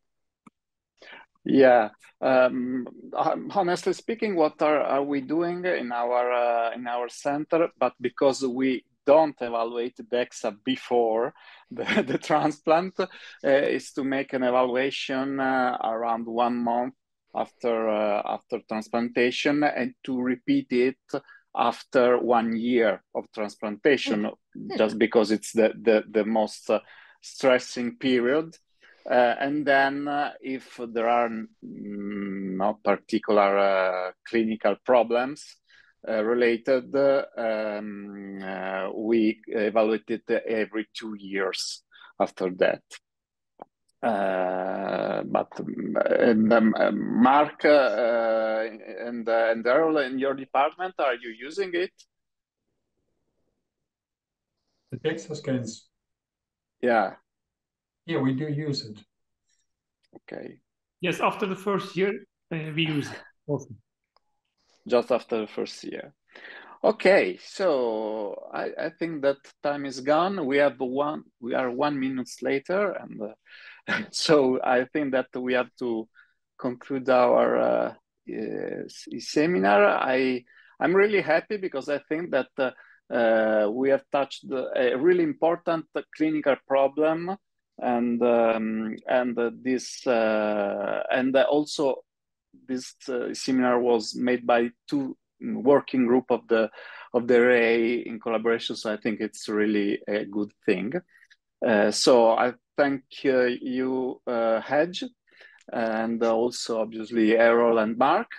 Yeah, um, honestly speaking, what are, are we doing in our uh, in our center? But because we don't evaluate DEXA before the, the transplant, uh, is to make an evaluation uh, around one month after uh, after transplantation and to repeat it after one year of transplantation mm-hmm. just because it's the the, the most uh, stressing period Uh, and then uh, if there are no particular uh, clinical problems uh, related, um, uh, we evaluate it every two years after that. Uh, but and, um, Mark and and Erol in your department, are you using it? The DEXA scans. Yeah. Yeah, we do use it. Okay. Yes, after the first year, uh, we use it also. Just after the first year. Okay, so I, I think that time is gone. We have one. We are one minutes later, and uh, so I think that we have to conclude our uh, seminar. I I'm really happy because I think that uh, uh, we have touched a really important clinical problem and um, and this uh, and also this uh, seminar was made by two working group of the of the ERA in collaboration. So I think it's really a good thing. Uh, so I thank uh, you, uh, Hege, and also obviously Erol and Marc